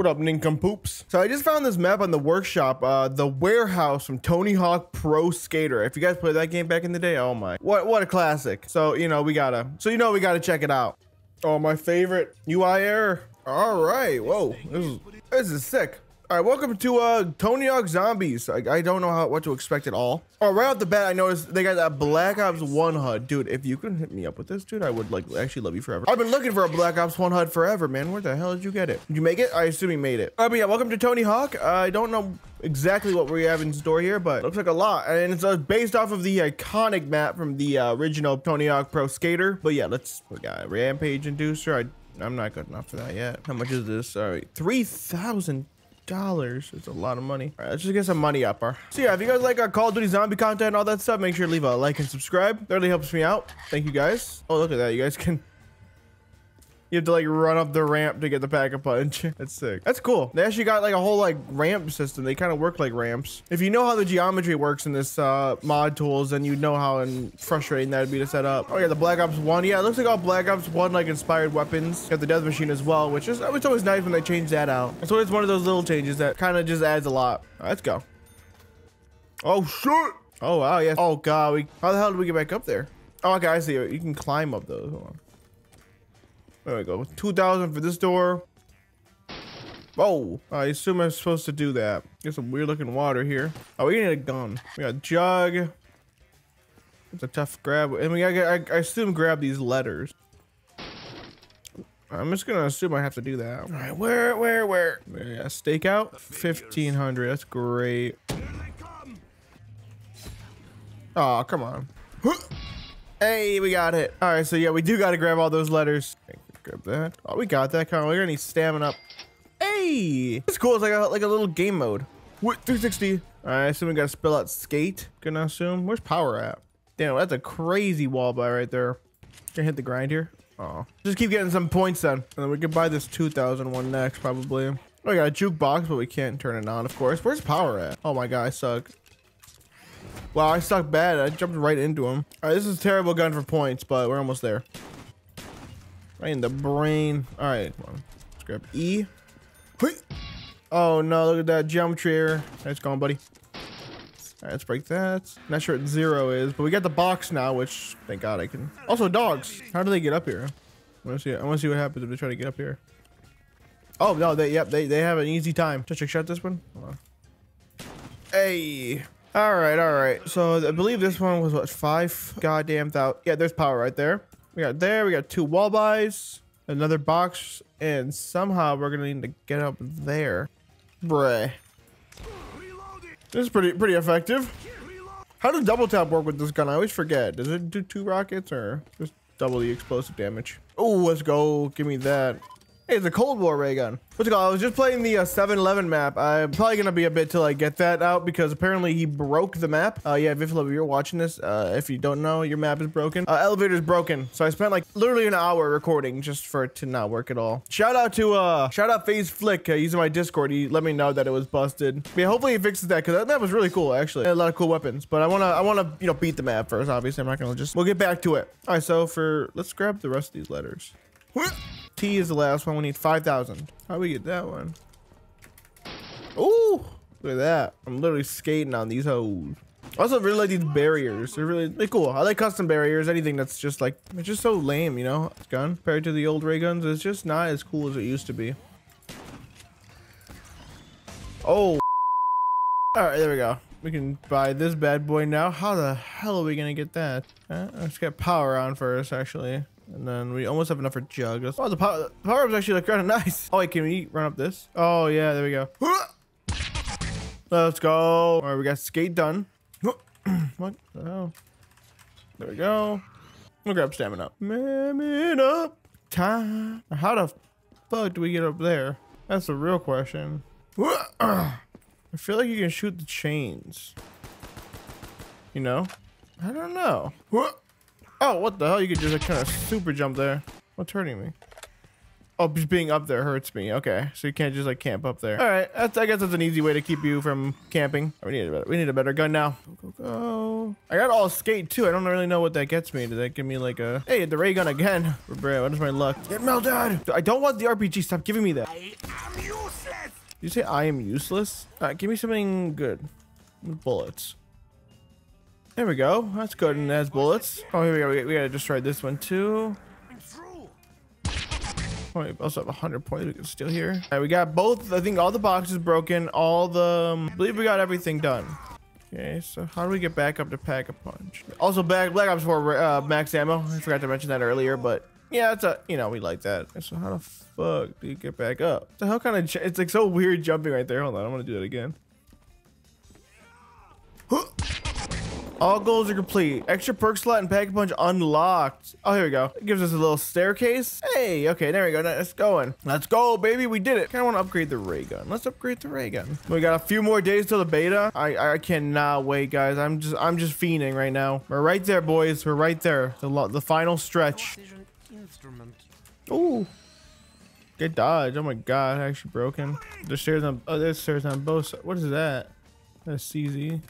What up, nincompoops? So I just found this map on the workshop, uh, the warehouse from Tony Hawk Pro Skater. If you guys played that game back in the day, oh my, what what a classic. So you know we gotta, so you know we gotta check it out. Oh, my favorite UI error. All right, whoa, this is this is sick. All right, welcome to uh, Tony Hawk Zombies. I, I don't know how what to expect at all. Oh, right off the bat, I noticed they got that Black Ops 1 HUD. Dude, if you couldn't hit me up with this, dude, I would like actually love you forever. I've been looking for a Black Ops 1 HUD forever, man. Where the hell did you get it? Did you make it? I assume you made it. All right, but yeah, welcome to Tony Hawk. Uh, I don't know exactly what we have in store here, but looks like a lot. And it's uh, based off of the iconic map from the uh, original Tony Hawk Pro Skater. But yeah, let's, we got Rampage Inducer. I, I'm not good enough for that yet. How much is this? All right, 3,000 dollars. It's a lot of money. All right, let's just get some money up. Our so yeah, if you guys like our Call of Duty zombie content and all that stuff, make sure to leave a like and subscribe. That really helps me out. Thank you guys. Oh, look at that. You guys can you have to like run up the ramp to get the pack a punch. That's sick. That's cool. They actually got like a whole like ramp system. They kind of work like ramps. If you know how the geometry works in this uh, mod tools, then you know how frustrating that'd be to set up. Oh yeah, the Black Ops 1. Yeah, it looks like all Black Ops 1 like inspired weapons. Got the Death Machine as well, which is it's always nice when they change that out. So it's one of those little changes that kind of just adds a lot. Right, let's go. Oh shit. Oh wow, yeah. Oh god, we how the hell did we get back up there? Oh okay, I see. You can climb up those. There we go. 2,000 for this door. Oh, I assume I'm supposed to do that. Get some weird looking water here. Oh, we need a gun. We got a jug. It's a tough grab. And we gotta, I, I assume grab these letters. I'm just gonna assume I have to do that. All right, where, where, where? Yeah, stakeout, 1500. That's great. Oh, come on. Hey, we got it. All right, so yeah, we do gotta grab all those letters. Grab that. Oh, we got that. Of. We're gonna need stamina up. Hey, it's cool. It's like a like a little game mode. What 360? All right, so we gotta spill out skate. Gonna assume. Where's power at? Damn, that's a crazy wall buy right there. Gonna hit the grind here. Oh, just keep getting some points then, and then we can buy this 2001 next probably. Oh, we got a jukebox, but we can't turn it on, of course. Where's power at? Oh my god, I suck. Wow, I suck bad. I jumped right into him. All right, this is terrible gun for points, but we're almost there. Right in the brain. All right, let's grab E. Oh no, look at that geometry error. Nice going, buddy. All right, let's break that. Not sure what zero is, but we got the box now, which thank God I can. Also, dogs. How do they get up here? I want to see. I want to see what happens if they try to get up here. Oh no, they yep they they have an easy time. Just check out this one. Hey. All right, all right. So I believe this one was what five goddamn thousand. Yeah, there's power right there. We got there. We got two wall buys, another box, and somehow we're gonna need to get up there. Bruh. This is pretty pretty effective. How does double tap work with this gun? I always forget. Does it do two rockets or just double the explosive damage? Oh, let's go. Give me that. Hey, it's a Cold War ray gun. What's it called? I was just playing the 7-Eleven uh, map. I'm probably gonna be a bit till I get that out because apparently he broke the map. Uh, yeah, if you're watching this, uh, if you don't know, your map is broken. Uh, elevator's broken. So I spent like literally an hour recording just for it to not work at all. Shout out to, uh, shout out FaZe Flick uh, using my Discord. He let me know that it was busted. Yeah, hopefully he fixes that because that map was really cool, actually. a lot of cool weapons, but I wanna, I wanna, you know, beat the map first. Obviously, I'm not gonna just, we'll get back to it. All right, so for, let's grab the rest of these letters. T is the last one. We need 5,000. How do we get that one? Ooh, look at that. I'm literally skating on these hoes. I also really like these barriers. They're really they're cool. I like custom barriers. Anything that's just like, it's just so lame, you know? Gun, compared to the old ray guns, it's just not as cool as it used to be. Oh. All right, there we go. We can buy this bad boy now. How the hell are we gonna get that? Uh, let's get power on first, actually. And then we almost have enough for jug. Oh, the power, the power actually like kind of nice. Oh, wait, can we run up this? Oh, yeah, there we go. Let's go. All right, we got skate done. what the hell? There we go. We'll grab stamina. Mammon up time. How the fuck do we get up there? That's the real question. I feel like you can shoot the chains. You know? I don't know. Oh, what the hell? You could just like, kind of super jump there. What's hurting me? Oh, just being up there hurts me. Okay, so you can't just like camp up there. All right, that's, I guess that's an easy way to keep you from camping. Oh, we need a better, we need a better gun now. Go, go, go. I got all skate too. I don't really know what that gets me. Does that give me like a, hey, the ray gun again? Bro, what is my luck? Get melted. I don't want the RPG. Stop giving me that. I am useless. you say I am useless? All right, give me something good. Bullets. There we go. That's good and has bullets. Oh, here we go. We, we gotta destroy this one too. Oh, we also have 100 points we can steal here. All right, we got both. I think all the boxes broken. All the... Um, I believe we got everything done. Okay, so how do we get back up to pack a punch? Also, back Black Ops 4 uh, max ammo. I forgot to mention that earlier, but yeah, it's a you know we like that. So how the fuck do you get back up? The hell kind of it's like so weird jumping right there. Hold on, I'm gonna do that again. All goals are complete. Extra perk slot and pack a punch unlocked. Oh, here we go. It gives us a little staircase. Hey, okay, there we go. Let's going. Let's go, baby. We did it. Kind of want to upgrade the ray gun. Let's upgrade the ray gun. We got a few more days till the beta. I I cannot wait, guys. I'm just I'm just fiending right now. We're right there, boys. We're right there. The the final stretch. Ooh. Good dodge. Oh my god, actually broken. There's stairs on oh there's stairs on both sides. What is that? That's CZ.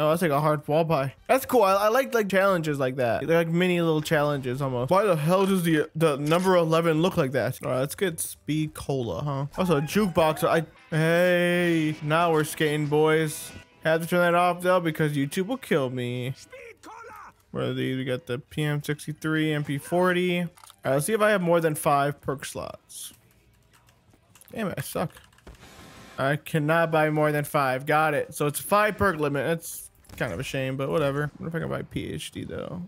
Oh, that's like a hard wall pie. That's cool. I, I, like like challenges like that. They're like mini little challenges almost. Why the hell does the the number 11 look like that? All right, let's get speed cola, huh? Also, a jukebox. I hey, now we're skating, boys. Have to turn that off though because YouTube will kill me. Where are these? We got the PM63, MP40. All right, let's see if I have more than five perk slots. Damn it, I suck. I cannot buy more than five. Got it. So it's five perk limit. That's kind of a shame, but whatever. What if I can buy PhD though?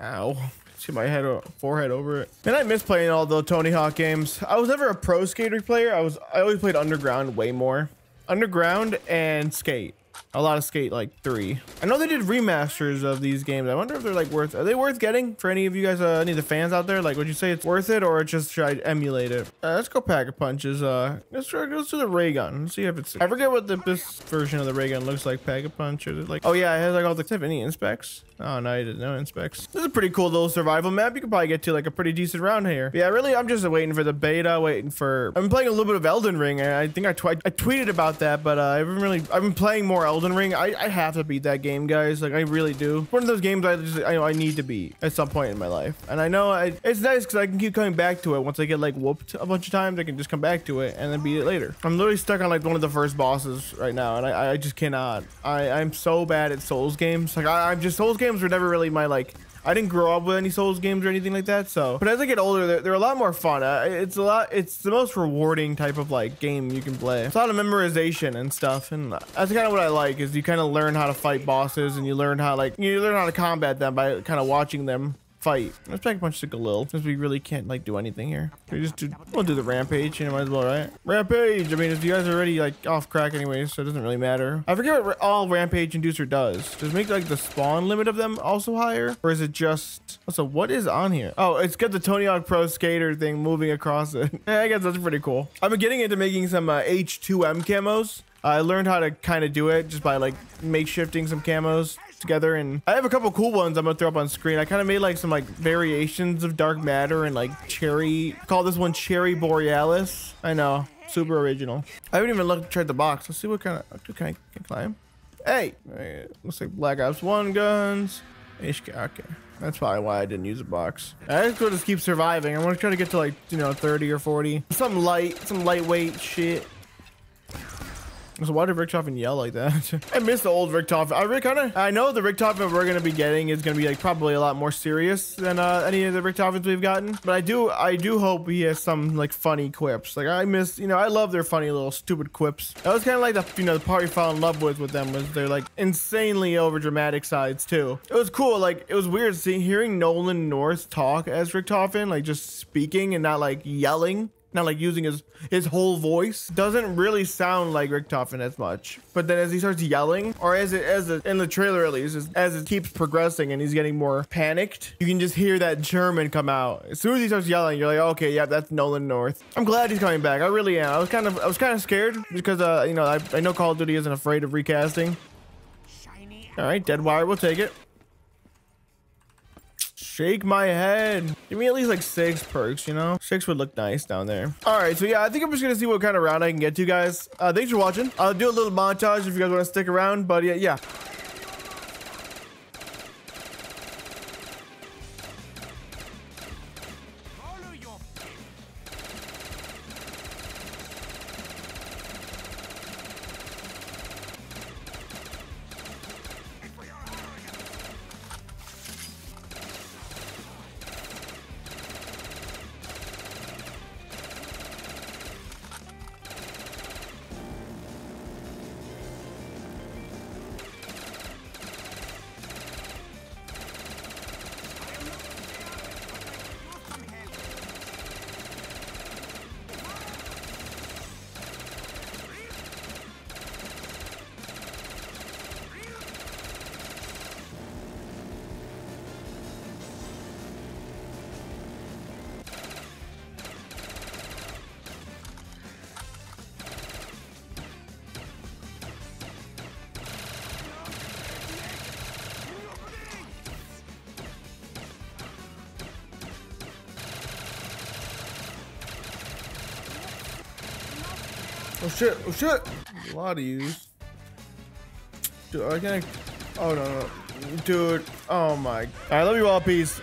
Ow. See my head, forehead over it. And I miss playing all the Tony Hawk games. I was never a pro skater player. I was, I always played Underground way more. Underground and Skate a lot of Skate like 3. I know they did remasters of these games. I wonder if they're like worth, are they worth getting for any of you guys, uh, any of the fans out there? Like, would you say it's worth it or just should I emulate it? Uh, let's go pack a punches. Uh, let's try, let's do the ray gun. Let's see if it's, I forget what the, this version of the ray gun looks like. Pack a punch. Like, oh yeah, it has like all the, have any inspects? Oh no, you didn't know inspects. This is a pretty cool little survival map. You could probably get to like a pretty decent round here. But yeah, really, I'm just waiting for the beta, waiting for, I've been playing a little bit of Elden Ring. I think I, tw I tweeted about that, but uh, I've been really, I've been playing more Elden Ring. I, I have to beat that game, guys. Like I really do. One of those games I just I I need to beat at some point in my life. And I know I, it's nice because I can keep coming back to it. Once I get like whooped a bunch of times, I can just come back to it and then beat it later. I'm literally stuck on like one of the first bosses right now, and I, I just cannot. I I'm so bad at Souls games. Like I, I'm just Souls games were never really my like I didn't grow up with any Souls games or anything like that. So, but as I get older, they're, they're a lot more fun. Uh, it's a lot. It's the most rewarding type of like game you can play. It's a lot of memorization and stuff, and that's kind of what I like. Is you kind of learn how to fight bosses, and you learn how like you learn how to combat them by kind of watching them fight. Let's pack a punch to Galil, because we really can't like do anything here. We just do, we'll do the rampage, you know, might as well, right? Rampage. I mean, if you guys are already like off crack anyways, so it doesn't really matter. I forget what all rampage inducer does. Does it make like the spawn limit of them also higher, or is it just? So what is on here? Oh, it's got the Tony Hawk Pro Skater thing moving across it. yeah, I guess that's pretty cool. I've been getting into making some uh, H2M camos. I learned how to kind of do it just by like makeshifting some camos together and I have a couple cool ones I'm gonna throw up on screen. I kind of made like some like variations of dark matter and like cherry, call this one cherry borealis. I know, super original. I haven't even looked tried the box. Let's see what kind of, can I, can climb? Hey, looks like Black Ops 1 guns. HK, okay. That's probably why I didn't use a box. I just to just keep surviving. I want to try to get to like, you know, 30 or 40. Some light, some lightweight shit. So why did Richtofen yell like that? I miss the old Richtofen. I really kind of, I know the Richtofen we're going to be getting is going to be like probably a lot more serious than uh, any of the Richtofens we've gotten. But I do, I do hope he has some like funny quips. Like I miss, you know, I love their funny little stupid quips. That was kind of like the, you know, the part you fell in love with with them was their like insanely over dramatic sides too. It was cool. Like it was weird seeing, hearing Nolan North talk as Richtofen, like just speaking and not like yelling not like using his his whole voice doesn't really sound like Richtofen as much. But then as he starts yelling or as it as it, in the trailer at least as, as it keeps progressing and he's getting more panicked you can just hear that german come out. As soon as he starts yelling you're like okay yeah that's nolan north. I'm glad he's coming back. I really am. I was kind of i was kind of scared because uh you know i, I know call of duty isn't afraid of recasting. All right dead wire we'll take it Shake my head. Give me at least like six perks, you know? Six would look nice down there. All right, so yeah, I think I'm just gonna see what kind of round I can get to, guys. Uh, thanks for watching. I'll do a little montage if you guys want to stick around, but yeah, yeah. Oh shit! Oh shit! A lot of use. Dude, I can't. Oh no, no, dude. Oh my. All right, love you all. Peace.